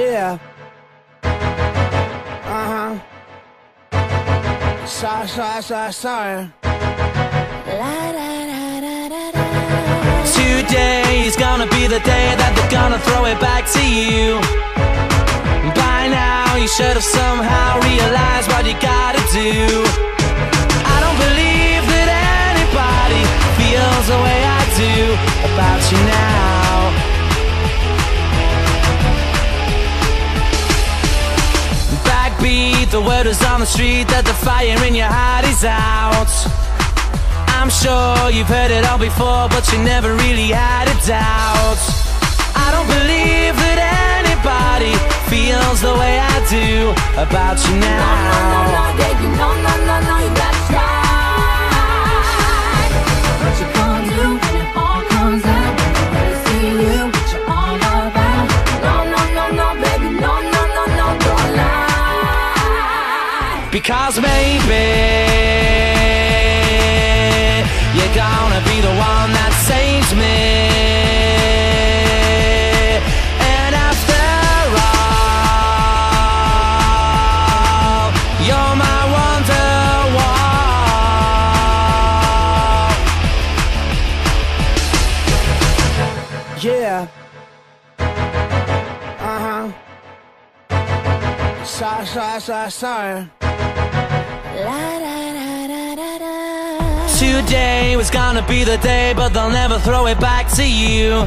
Yeah. Uh huh. Sorry, sorry, sorry, sorry. Today is gonna be the day that they're gonna throw it back to you. By now, you should have somehow realized what you gotta do. Backbeat, the word is on the street that the fire in your heart is out. I'm sure you've heard it all before, but you never really had a doubt. I don't believe that anybody feels the way I do about you now. Because maybe you're gonna be the one that saves me. And after all, you're my wonderwall. Yeah. Uh huh. Sorry, sorry, sorry, sorry. Today was gonna be the day, but they'll never throw it back to you.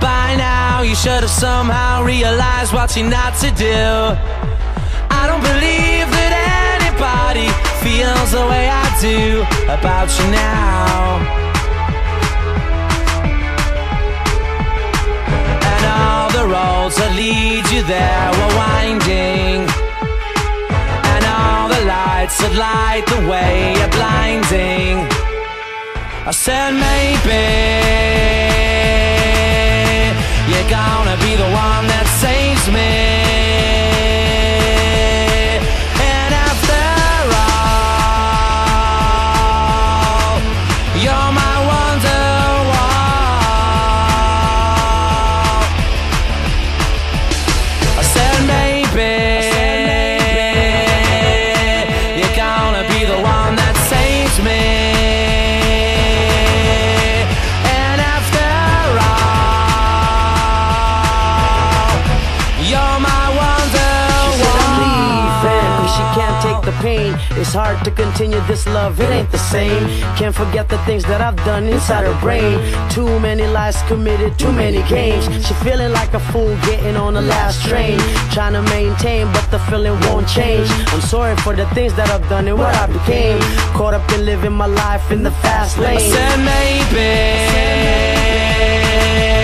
By now, you should have somehow realized what you're not to do. I don't believe that anybody feels the way I do about you now. And all the roads that lead you there were winding. Lights that light the way are blinding. I said maybe you're gonna be the one that saves me. The pain. It's hard to continue this love, it ain't the same. Can't forget the things that I've done inside her brain. Too many lies committed, too many games. She feeling like a fool getting on the last train. Trying to maintain, but the feeling won't change. I'm sorry for the things that I've done and what I became. Caught up in living my life in the fast lane. I said maybe. you're gonna be